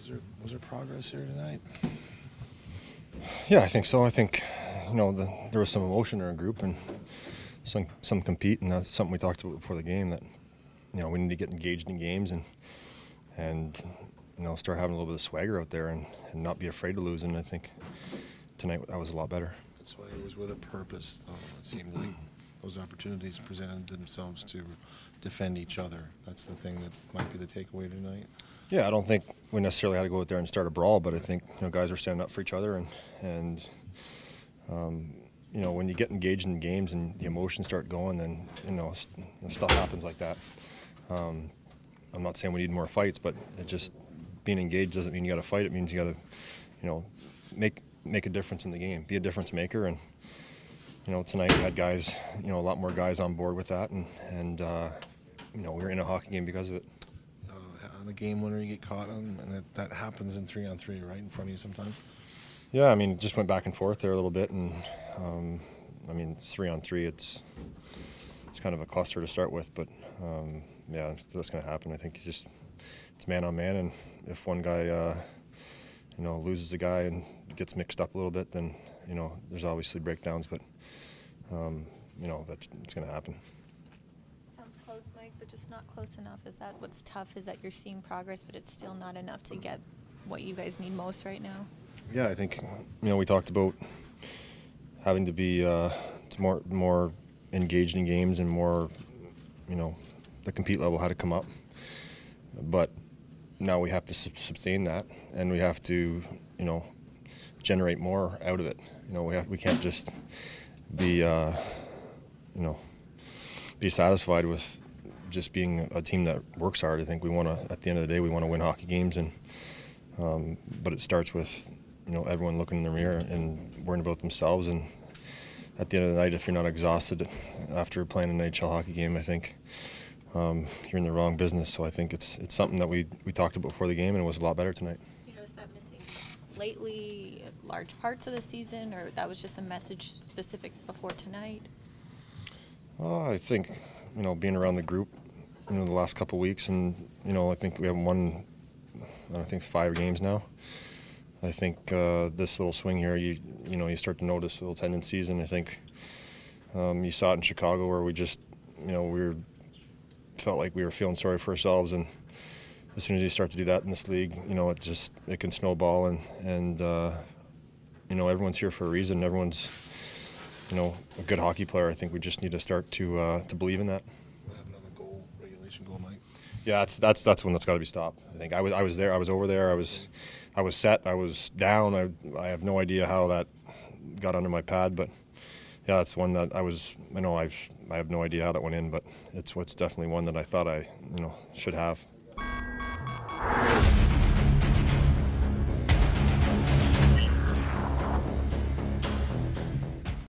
Was there was there progress here tonight? Yeah, I think so. I think you know the, there was some emotion in our group and some some compete, and that's something we talked about before the game. That you know we need to get engaged in games and and you know start having a little bit of swagger out there and, and not be afraid to lose. And I think tonight that was a lot better. That's why it was with a purpose. Though. It seemed like those opportunities presented themselves to defend each other. That's the thing that might be the takeaway tonight. Yeah, I don't think we necessarily had to go out there and start a brawl, but I think you know guys were standing up for each other and and um, you know when you get engaged in games and the emotions start going, then you know st- stuff happens like that. Um, I'm not saying we need more fights, but it just being engaged doesn't mean you got to fight. It means you got to you know make make a difference in the game, be a difference maker, and you know tonight we had guys, you know, a lot more guys on board with that, and and uh, you know we were in a hockey game because of it. On the game winner, you get caught on, and that, that happens in three on three, right in front of you sometimes. Yeah, I mean, just went back and forth there a little bit, and um, I mean, three on three, it's it's kind of a cluster to start with, but um, yeah, that's going to happen. I think you just it's man on man, and if one guy, uh, you know, loses a guy and gets mixed up a little bit, then you know, there's obviously breakdowns, but um, you know, that's it's going to happen. Close, Mike, but just not close enough. Is that what's tough? Is that you're seeing progress, but it's still not enough to get what you guys need most right now? Yeah, I think you know we talked about having to be uh, more more engaged in games and more you know the compete level had to come up, but now we have to sustain that and we have to you know generate more out of it. You know we have, we can't just be uh, you know be satisfied with just being a team that works hard. I think we want to at the end of the day we want to win hockey games and um, but it starts with you know everyone looking in the mirror and worrying about themselves. And at the end of the night, if you're not exhausted after playing an NHL hockey game, I think um, you're in the wrong business. So I think it's it's something that we we talked about before the game, and it was a lot better tonight. You know, is that missing lately, large parts of the season, or that was just a message specific before tonight? Well, I think you know being around the group, you know, the last couple weeks, and you know, I think we have won, I think five games now. I think uh, this little swing here, you you know, you start to notice little tendencies, and I think um, you saw it in Chicago where we just, you know, we were, felt like we were feeling sorry for ourselves, and as soon as you start to do that in this league, you know, it just it can snowball, and and uh, you know, everyone's here for a reason. Everyone's, you know, a good hockey player. I think we just need to start to uh, to believe in that. Have another goal, regulation goal, Mike. Yeah, that's that's that's one that's got to be stopped. I think I was I was there. I was over there. I was I was set. I was down. I I have no idea how that got under my pad, but yeah, that's one that I was. I know I I have no idea how that went in, but it's what's definitely one that I thought I you know should have.